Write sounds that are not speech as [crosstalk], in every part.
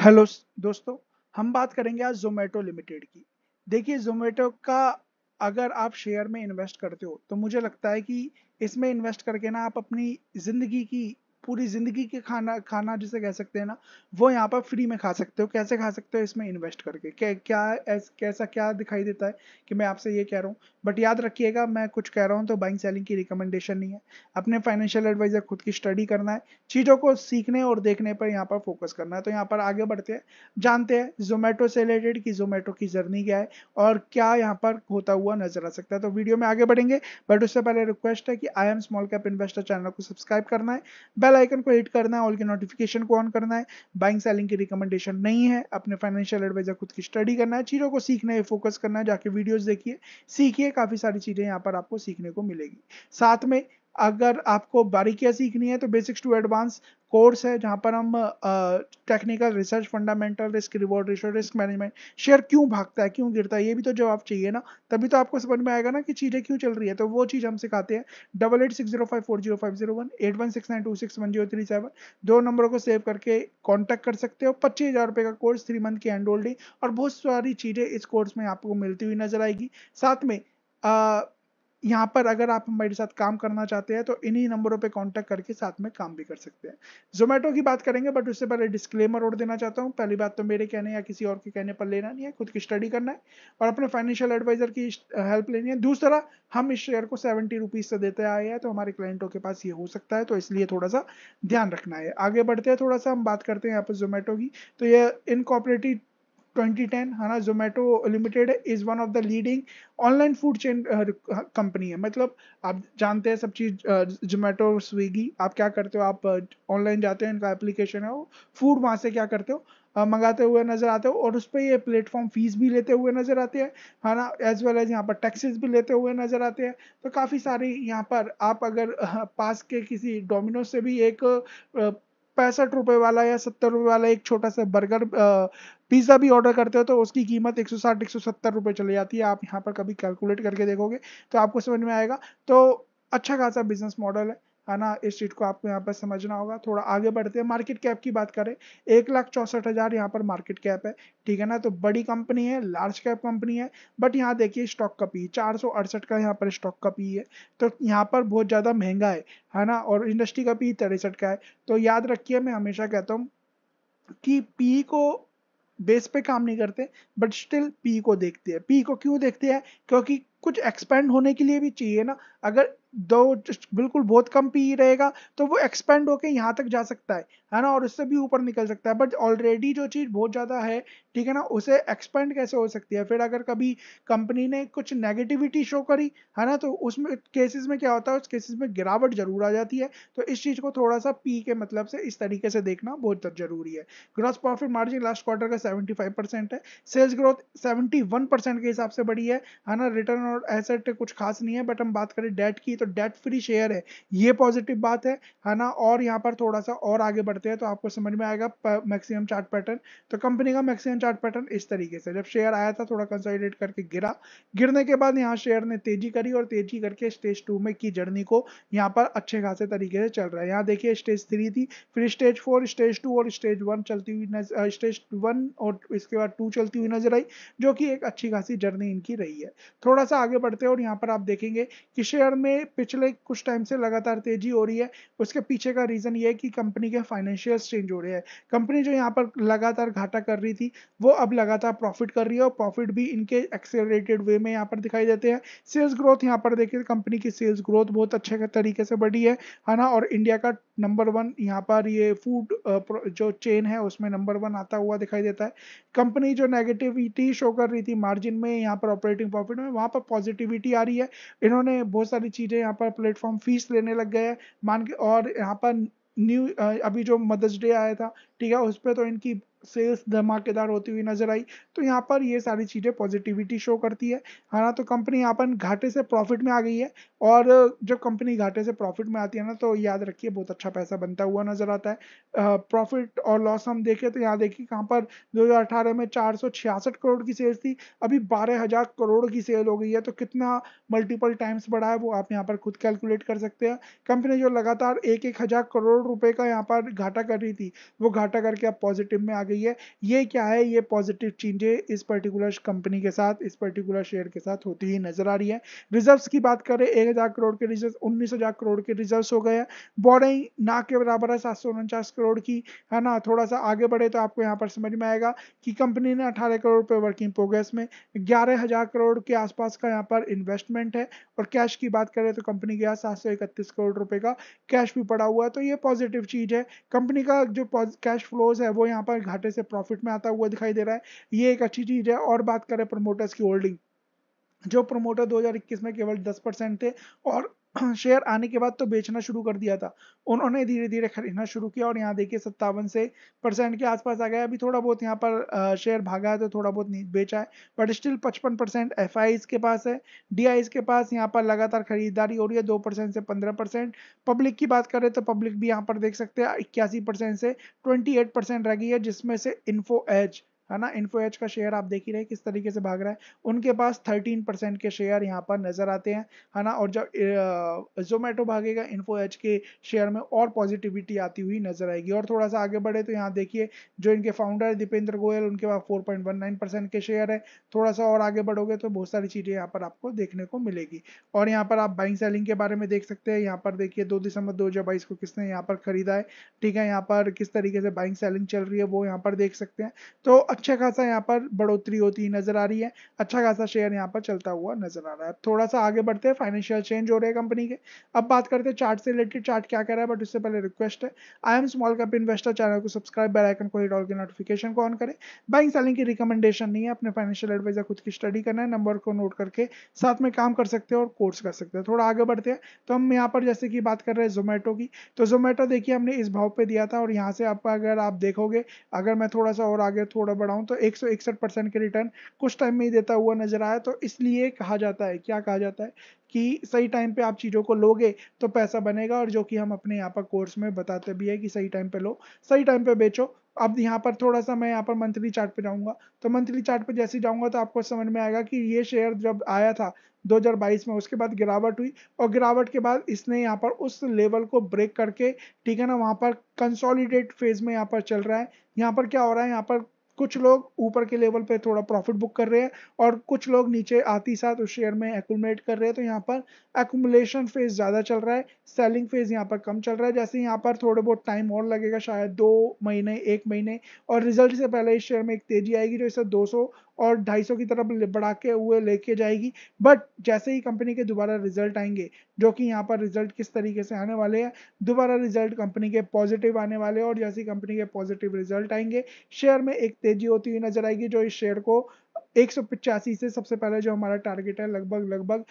Hello दोस्तों, हम बात करेंगे आज जोमेटो लिमिटेड की। देखिए जोमेटो का अगर आप शेयर में इन्वेस्ट करते हो तो मुझे लगता है कि इसमें इन्वेस्ट करके ना आप अपनी ज़िंदगी की पूरी ज़िंदगी के खाना खाना जिसे कह सकते हैं ना, वो यहाँ पर फ्री में खा सकते हो। कैसे खा सकते हो इसमें इन्वेस्ट करके? क्या क्या कैसा, क्या दिखाई देता है कि मैं आपसे ये कह रहा हूँ? बट याद रखिएगा, मैं कुछ कह रहा हूँ तो बाइंग सेलिंग की रिकमेंडेशन नहीं है। अपने फाइनेंशियल एडवाइजर खुद की स्टडी करना है। चीज़ों को सीखने और देखने पर यहाँ पर फोकस करना है। तो यहाँ पर आगे बढ़ते हैं। जानते हैं जोमेटो से रिलेटेड की जोमेटो की जर्नी क्या है और क्या यहाँ पर होता हुआ नज़र आ सकता है। तो वीडियो में आगे बढ़ेंगे। बट उससे पहले रिक्वेस्ट है कि I am small cap investor channel को सब्सक्राइब करना है। बेल आइकन को हिट करना है ऑल के नोटिफिकेशन को ऑन करना है। बाइंग सेलिंग की रिकमेंडेशन नहीं है। अपने फाइनेंशियल एडवाइजर खुद की स्टडी करना है। चीज़ों को सीखना है फोकस करना है, जाके वीडियोस देखिए। सीखिए, काफ़ी सारी चीज़ें यहाँ पर आपको सीखने को मिलेगी। साथ में अगर आपको बारीकियाँ सीखनी है तो बेसिक्स टू एडवांस कोर्स है, जहाँ पर हम technical research fundamental risk reward ratio risk management share क्यों भागता है, क्यों गिरता है, ये भी तो जवाब चाहिए ना। तभी तो आपको समझ में आएगा ना कि चीज़ें क्यों चल रही है। तो वो चीज़ हम सिखाते हैं। Double eight six zero five four zero five zero one eight one six nine two six one zero three seven दो नंबरों को सेव करके कॉन्टैक्ट कर सकते हो। पच्चीस हज़ार रुपए का कोर्स थ्री मंथ की एंड होल्डिंग और बहुत सारी चीज़ें इस कोर्स में आपको मिलती हुई नज़र आएगी। साथ में यहाँ पर अगर आप हमारे साथ काम करना चाहते हैं तो इन्हीं नंबरों पे कांटेक्ट करके साथ में काम भी कर सकते हैं। जोमेटो की बात करेंगे बट उससे पहले डिस्क्लेमर और देना चाहता हूँ। पहली बात तो मेरे कहने या किसी और के कहने पर लेना नहीं है, खुद की स्टडी करना है और अपने फाइनेंशियल एडवाइजर की हेल्प लेनी है। दूसरा, हम इस शेयर को सेवेंटी रुपीज़ से देते आए हैं तो हमारे क्लाइंटों के पास ये हो सकता है तो इसलिए थोड़ा सा ध्यान रखना है। आगे बढ़ते हैं, थोड़ा सा हम बात करते हैं यहाँ पर जोमेटो की। तो ये इनकॉपरेटिव 2010 है ना? Zomato limited is one of the leading online food chain company है मतलब आप जानते हैं सब चीज़ जोमेटो स्विगी आप क्या करते हो? आप ऑनलाइन जाते हैं, इनका एप्लीकेशन है वो। फ़ूड वहाँ से क्या करते हो? मंगाते हुए नज़र आते हो और उस पर ये प्लेटफॉर्म फ़ीस भी लेते हुए नज़र आते हैं, है ना? एज वेल एज यहाँ पर टैक्सेस भी लेते हुए नज़र आते हैं। तो काफ़ी सारी यहाँ पर आप अगर पास के किसी डोमिनोज से भी एक पैंसठ रुपए वाला या सत्तर रुपए वाला एक छोटा सा बर्गर पिज़्ज़ा भी ऑर्डर करते हो तो उसकी कीमत 160 170 रुपए चली जाती है। आप यहाँ पर कभी कैलकुलेट करके देखोगे तो आपको समझ में आएगा। तो अच्छा खासा बिज़नेस मॉडल है। है ना, इस चीज़ को आपको यहाँ पर समझना होगा। थोड़ा आगे बढ़ते हैं मार्केट कैप की बात करें, एक लाख चौसठ हज़ार यहाँ पर मार्केट कैप है, ठीक है ना? तो बड़ी कंपनी है लार्ज कैप कंपनी है बट यहाँ देखिए स्टॉक का पी चार सौ अड़सठ का यहाँ पर स्टॉक का पी है। तो यहाँ पर बहुत ज़्यादा महँगा है है ना? और इंडस्ट्री का पी तिरसठ का है। तो याद रखिए, मैं हमेशा कहता हूँ कि पी को बेस पे काम नहीं करते बट स्टिल पी को देखते हैं। पी को क्यों देखते हैं? क्योंकि कुछ एक्सपेंड होने के लिए भी चाहिए ना। अगर दो बिल्कुल बहुत कम पी रहेगा तो वो एक्सपेंड होके यहाँ तक जा सकता है है ना? और उससे भी ऊपर निकल सकता है। बट ऑलरेडी जो चीज़ बहुत ज़्यादा है, ठीक है ना? उसे एक्सपेंड कैसे हो सकती है? फिर अगर कभी कंपनी ने कुछ नेगेटिविटी शो करी, है ना? तो उसमें केसेस में क्या होता है? उस केसेस में गिरावट ज़रूर आ जाती है। तो इस चीज़ को थोड़ा सा पी के मतलब से इस तरीके से देखना बहुत ज़रूरी है। Gross profit margin last quarter का सेवेंटी परसेंट है। सेल्स ग्रोथ सेवेंटी परसेंट के हिसाब से बढ़ी है है ना? रिटर्न और एसेट कुछ खास नहीं है बट हम बात करें डेट की तो डेट फ्री शेयर है। ये पॉजिटिव बात है है ना? और यहाँ पर थोड़ा सा और आगे बढ़ते हैं तो आपको समझ में आएगा मैक्सिमम चार्ट पैटर्न तो कंपनी का मैक्सिमम चार्ट पैटर्न इस तरीके से, जब शेयर आया था थोड़ा कंसोलिडेट करके गिरा। गिरने के बाद यहाँ शेयर ने तेज़ी करी और तेज़ी करके स्टेज टू में की जर्नी को यहाँ पर अच्छे खासे तरीके से चल रहा है। यहाँ देखिए स्टेज थ्री थी, फिर स्टेज फोर स्टेज टू और स्टेज वन चलती हुई स्टेज वन और इसके बाद टू चलती हुई नज़र आई, जो कि एक अच्छी खासी जर्नी इनकी रही है। थोड़ा सा आगे बढ़ते हैं और यहाँ पर आप देखेंगे कि शेयर में पिछले कुछ टाइम से लगातार तेज़ी हो रही है। उसके पीछे का रीजन ये है कि कंपनी के फाइनेंशियल चेंज हो रहे हैं। कंपनी जो यहाँ पर लगातार घाटा कर रही थी, वो अब लगातार प्रॉफिट कर रही है और प्रॉफिट भी इनके एक्सेलरेटेड वे में यहाँ पर दिखाई देते हैं। सेल्स ग्रोथ यहाँ पर देखिए कंपनी की सेल्स ग्रोथ बहुत अच्छे तरीके से बढ़ी है है ना? और इंडिया का नंबर वन यहाँ पर ये फ़ूड जो चेन है, उसमें नंबर वन आता हुआ दिखाई देता है। कंपनी जो नेगेटिविटी शो कर रही थी मार्जिन में, यहाँ पर ऑपरेटिंग प्रॉफिट में, वहाँ पर पॉजिटिविटी आ रही है। इन्होंने बहुत सारी चीज़ें यहाँ पर प्लेटफॉर्म फ़ीस लेने लग गए मान के और यहाँ पर न्यू अभी जो मदर्स डे आया था, ठीक है, उस पर तो इनकी सेल्स धमाकेदार होती हुई नज़र आई तो यहाँ पर ये सारी चीज़ें पॉजिटिविटी शो करती है। है ना तो कंपनी यहाँ पर घाटे से प्रॉफिट में आ गई है और जब कंपनी घाटे से प्रॉफिट में आती है ना तो याद रखिए बहुत अच्छा पैसा बनता हुआ नज़र आता है। प्रॉफिट और लॉस हम देखें तो यहाँ देखिए कहाँ पर 2018 में चार सौ छियासठ करोड़ की सेल्स थी, अभी बारह करोड़ की सेल हो गई है तो कितना मल्टीपल टाइम्स बढ़ा है वो आप यहाँ पर खुद कैलकुलेट कर सकते हैं। कंपनी जो लगातार एक एक हज़ार करोड़ रुपये का यहाँ पर घाटा कर रही थी, वो घाटा करके अब पॉजिटिव में आ गई है। ये क्या है? ये पॉजिटिव चीज़ें इस पर्टिकुलर कंपनी के साथ, इस पर्टिकुलर शेयर के साथ होती ही नज़र आ रही है। रिज़र्व की बात करें, एक हज़ार करोड़ के रिज़र्व उन्नीस हज़ार करोड़ के रिज़र्व हो गए हैं। बोरिंग ना के बराबर है सात सौ उनचास करोड़ की, है ना? थोड़ा सा आगे बढ़े तो आपको यहाँ पर समझ में आएगा कि कंपनी ने अठारह करोड़ रुपए वर्किंग प्रोग्रेस में ग्यारह हज़ार करोड़ के आसपास का यहाँ पर इन्वेस्टमेंट है। और कैश की बात करें तो कंपनी के यहाँ सात सौ इकतीस करोड़ रुपए का। कैश भी पड़ा हुआ है तो ये पॉजिटिव चीज़ है। कंपनी का जो कैश फ्लोज है, वो यहाँ पर घाटे से प्रॉफिट में आता हुआ दिखाई दे रहा है। ये एक अच्छी चीज़ है और बात करें प्रमोटर्स की होल्डिंग जो प्रमोटर 2021 में केवल 10 परसेंट थे और [clears throat] शेयर आने के बाद तो बेचना शुरू कर दिया था। उन्होंने धीरे धीरे खरीदना शुरू किया और यहाँ देखिए सत्तावन से परसेंट के आसपास आ गया। अभी थोड़ा बहुत यहाँ पर शेयर भागा है तो थोड़ा बहुत बेचा है बट स्टिल पचपन परसेंट एफ़ के पास है। डी के पास यहाँ पर लगातार खरीदारी हो रही है, दो परसेंट से पंद्रह परसेंट। पब्लिक की बात करें तो पब्लिक भी यहाँ पर देख सकते हैं, इक्यासी परसेंट से ट्वेंटी एट परसेंट रह गई है, जिसमें से इन्फो एज है ना? इन्फो एच का शेयर आप देख ही रहे किस तरीके से भाग रहा है। उनके पास 13 परसेंट के शेयर यहाँ पर नज़र आते हैं, है ना? और जब जोमेटो भागेगा इन्फो एच के शेयर में और पॉजिटिविटी आती हुई नज़र आएगी। और थोड़ा सा आगे बढ़े तो यहाँ देखिए, जो इनके फाउंडर दीपेंद्र गोयल, उनके पास फोर के शेयर है। थोड़ा सा और आगे बढ़ोगे तो बहुत सारी चीज़ें यहाँ पर आपको देखने को मिलेगी। और यहाँ पर आप बाइंग सेलिंग के बारे में देख सकते हैं। यहाँ पर देखिए, दो दिसंबर दो हज़ार बाईस को किसने यहाँ पर खरीदा है? ठीक है, यहाँ पर किस तरीके से बाइंग सेलिंग चल रही है वो यहाँ पर देख सकते हैं। तो अच्छा खासा यहाँ पर बढ़ोतरी होती नज़र आ रही है। अच्छा खासा शेयर यहाँ पर चलता हुआ नज़र आ रहा है। थोड़ा सा आगे बढ़ते हैं। फाइनेंशियल चेंज हो रहे हैं कंपनी के। अब बात करते हैं चार्ट से रिलेटेड चार्ट क्या कह रहा है बट उससे पहले रिक्वेस्ट है। I am small cap investor channel को सब्सक्राइब बेलाइकन को हिट ऑल के नोटिफिकेशन को ऑन करें। बाइंग सेलिंग की रिकमेंडेशन नहीं है। अपने फाइनेंशियल एडवाइजर खुद की स्टडी करना है। नंबर को नोट करके साथ में काम कर सकते हैं और कोर्स कर सकते हैं। थोड़ा आगे बढ़ते हैं। तो हम यहाँ पर जैसे कि बात कर रहे हैं जोमेटो की। तो जोमेटो देखिए हमने इस भाव पे दिया था और यहाँ से आपका अगर आप देखोगे, अगर मैं थोड़ा सा और आगे थोड़ा बढ़ाऊं तो एक परसेंट के रिटर्न कुछ टाइम में ही देता हुआ नज़र आया तो इसलिए कहा जाता है, क्या कहा जाता है कि सही टाइम पे आप चीज़ों को लोगे तो पैसा बनेगा और जो कि हम अपने यहाँ पर कोर्स में बताते भी है कि सही टाइम पे लो, सही टाइम पे बेचो। अब यहाँ पर थोड़ा सा मैं यहाँ पर मंथली चार्ट पे जाऊँगा तो मंथली चार्ट पे जैसे जाऊँगा तो आपको समझ में आएगा कि ये शेयर जब आया था 2022 में, उसके बाद गिरावट हुई और गिरावट के बाद इसने यहाँ पर उस लेवल को ब्रेक करके, ठीक है ना, वहाँ पर कंसोलिडेट फ़ेज़ में यहाँ पर चल रहा है। यहाँ पर क्या हो रहा है, यहाँ पर कुछ लोग ऊपर के लेवल पे थोड़ा प्रॉफिट बुक कर रहे हैं और कुछ लोग नीचे आती साथ उस शेयर में एकुमलेट कर रहे हैं। तो यहाँ पर एकोमोलेशन फ़ेज़ ज़्यादा चल रहा है सेलिंग फ़ेज़ यहाँ पर कम चल रहा है। जैसे यहाँ पर थोड़े बहुत टाइम और लगेगा, शायद दो महीने, एक महीने और रिज़ल्ट से पहले इस शेयर में एक तेज़ी आएगी जो इसे 200 और 250 की तरफ़ बढ़ा के हुए लेके जाएगी। बट जैसे ही कंपनी के दोबारा रिज़ल्ट आएँगे, जो कि यहाँ पर रिज़ल्ट किस तरीके से आने वाले हैं, दोबारा रिज़ल्ट कंपनी के पॉजिटिव आने वाले और जैसे ही कंपनी के पॉजिटिव रिज़ल्ट आएँगे शेयर में एक तेज़ी होती हुई नज़र आएगी, जो इस शेयर को एक से सबसे पहले जो हमारा टारगेट है, लगभग लगभग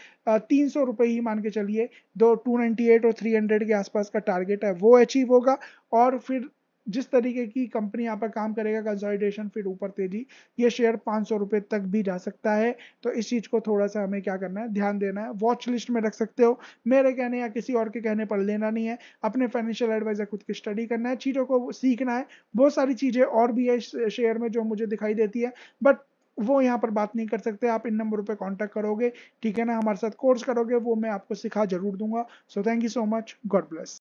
तीन सौ रुपए ही मान के चलिए, दो टू और थ्री के आसपास का टारगेट है, वो अचीव होगा। और फिर जिस तरीके की कंपनी यहाँ पर काम करेगा कंसोलिडेशन फिर ऊपर तेज़ी, ये शेयर पाँच सौ रुपए तक भी जा सकता है। तो इस चीज़ को थोड़ा सा हमें क्या करना है, ध्यान देना है। वॉच लिस्ट में रख सकते हो। मेरे कहने या किसी और के कहने पर लेना नहीं है। अपने फाइनेंशियल एडवाइजर खुद की स्टडी करना है, चीज़ों को सीखना है। बहुत सारी चीज़ें और भी है शेयर में जो मुझे दिखाई देती है। बट वो यहाँ पर बात नहीं कर सकते। आप इन नंबरों पे कांटेक्ट करोगे, ठीक है ना? हमारे साथ कोर्स करोगे, वो मैं आपको सिखा ज़रूर दूँगा। So thank you so much God bless